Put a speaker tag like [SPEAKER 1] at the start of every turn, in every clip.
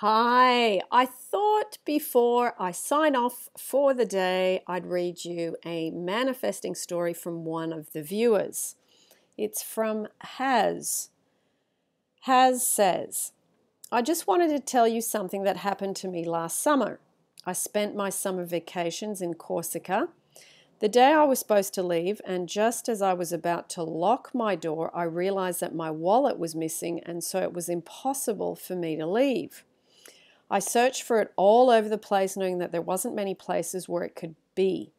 [SPEAKER 1] Hi, I thought before I sign off for the day, I'd read you a manifesting story from one of the viewers. It's from Haz. Haz says, I just wanted to tell you something that happened to me last summer. I spent my summer vacations in Corsica. The day I was supposed to leave, and just as I was about to lock my door, I realized that my wallet was missing, and so it was impossible for me to leave. I searched for it all over the place, knowing that there wasn't many places where it could be.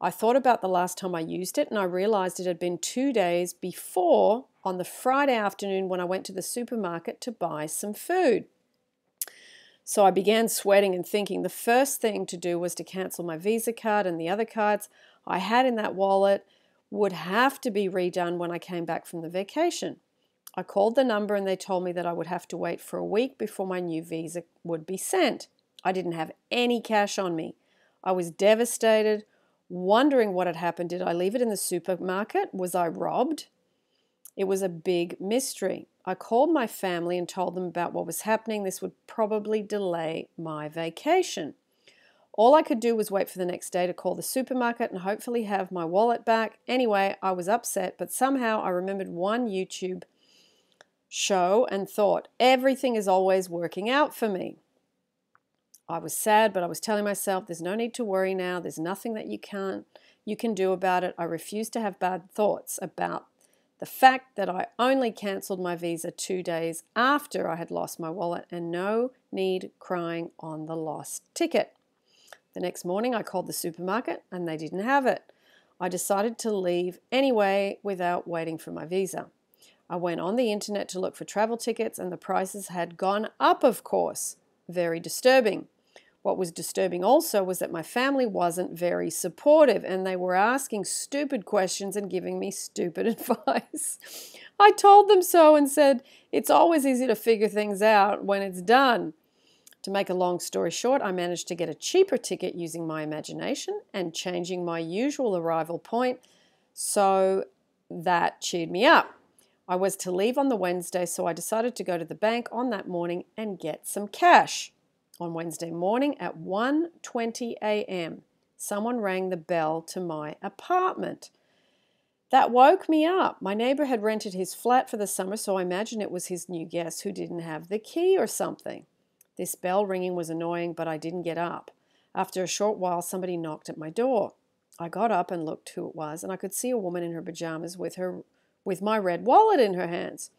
[SPEAKER 1] I thought about the last time I used it and I realized it had been two days before on the Friday afternoon when I went to the supermarket to buy some food. So I began sweating and thinking the first thing to do was to cancel my Visa card and the other cards I had in that wallet would have to be redone when I came back from the vacation. I called the number and they told me that I would have to wait for a week before my new visa would be sent. I didn't have any cash on me. I was devastated, wondering what had happened. Did I leave it in the supermarket? Was I robbed? It was a big mystery. I called my family and told them about what was happening. This would probably delay my vacation. All I could do was wait for the next day to call the supermarket and hopefully have my wallet back. Anyway, I was upset, but somehow I remembered one YouTube show and thought, everything is always working out for me. I was sad, but I was telling myself, there's no need to worry now. There's nothing that you can't you can do about it. I refuse to have bad thoughts about the fact that I only cancelled my visa two days after I had lost my wallet and no need crying on the lost ticket. The next morning, I called the supermarket and they didn't have it. I decided to leave anyway without waiting for my visa. I went on the internet to look for travel tickets, and the prices had gone up, of course. Very disturbing. What was disturbing also was that my family wasn't very supportive and they were asking stupid questions and giving me stupid advice. I told them so and said, It's always easy to figure things out when it's done. To make a long story short, I managed to get a cheaper ticket using my imagination and changing my usual arrival point, so that cheered me up. I was to leave on the Wednesday, so I decided to go to the bank on that morning and get some cash. On Wednesday morning at 1:20 a.m., someone rang the bell to my apartment. That woke me up. My neighbor had rented his flat for the summer, so I imagine it was his new guest who didn't have the key or something. This bell ringing was annoying, but I didn't get up. After a short while, somebody knocked at my door. I got up and looked who it was, and I could see a woman in her pajamas with her with my red wallet in her hands.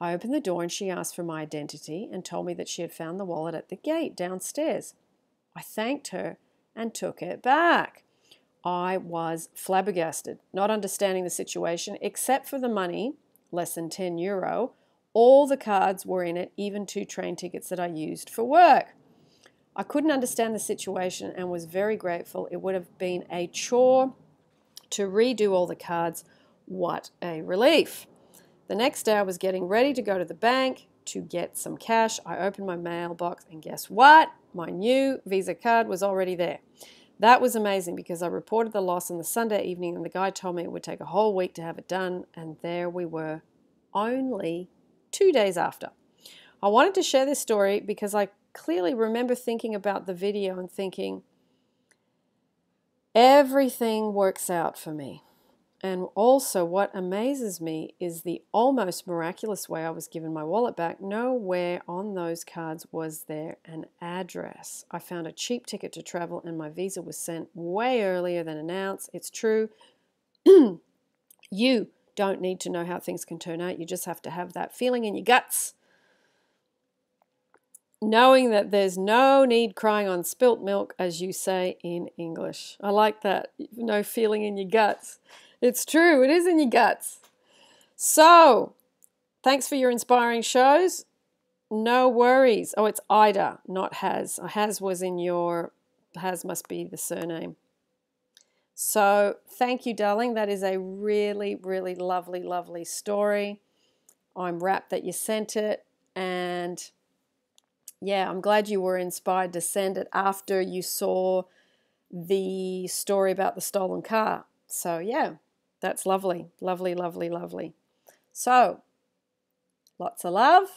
[SPEAKER 1] I opened the door and she asked for my identity and told me that she had found the wallet at the gate downstairs. I thanked her and took it back. I was flabbergasted, not understanding the situation, except for the money, less than 10 euro. All the cards were in it, even two train tickets that I used for work. I couldn't understand the situation and was very grateful. It would have been a chore to redo all the cards what a relief. The next day, I was getting ready to go to the bank to get some cash. I opened my mailbox, and guess what? My new Visa card was already there. That was amazing because I reported the loss on the Sunday evening, and the guy told me it would take a whole week to have it done, and there we were only two days after. I wanted to share this story because I clearly remember thinking about the video and thinking, everything works out for me. And also, what amazes me is the almost miraculous way I was given my wallet back. Nowhere on those cards was there an address. I found a cheap ticket to travel, and my visa was sent way earlier than announced. It's true. you don't need to know how things can turn out, you just have to have that feeling in your guts. Knowing that there's no need crying on spilt milk, as you say in English. I like that. No feeling in your guts. It's true, it is in your guts. So, thanks for your inspiring shows. No worries. Oh, it's Ida, not Haz. Oh, Haz was in your, Haz must be the surname. So, thank you, darling. That is a really, really lovely, lovely story. I'm rapt that you sent it. And yeah, I'm glad you were inspired to send it after you saw the story about the stolen car. So, yeah, that's lovely, lovely, lovely, lovely. So, lots of love,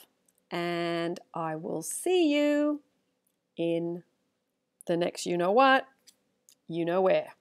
[SPEAKER 1] and I will see you in the next you know what, you know where.